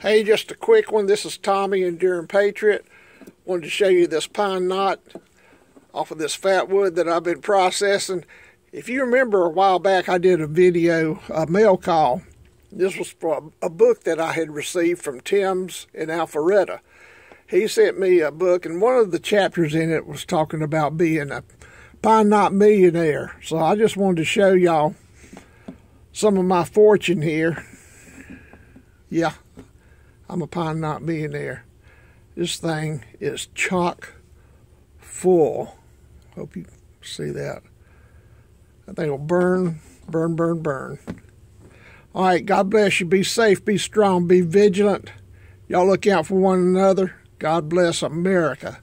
Hey, just a quick one. This is Tommy, Enduring Patriot. Wanted to show you this pine knot off of this fat wood that I've been processing. If you remember a while back, I did a video, a mail call. This was for a book that I had received from Tim's in Alpharetta. He sent me a book, and one of the chapters in it was talking about being a pine knot millionaire. So I just wanted to show y'all some of my fortune here. Yeah, I'm a pine knot millionaire. This thing is chock full. Hope you see that. That thing will burn, burn, burn, burn. All right, God bless you. Be safe, be strong, be vigilant. Y'all look out for one another. God bless America.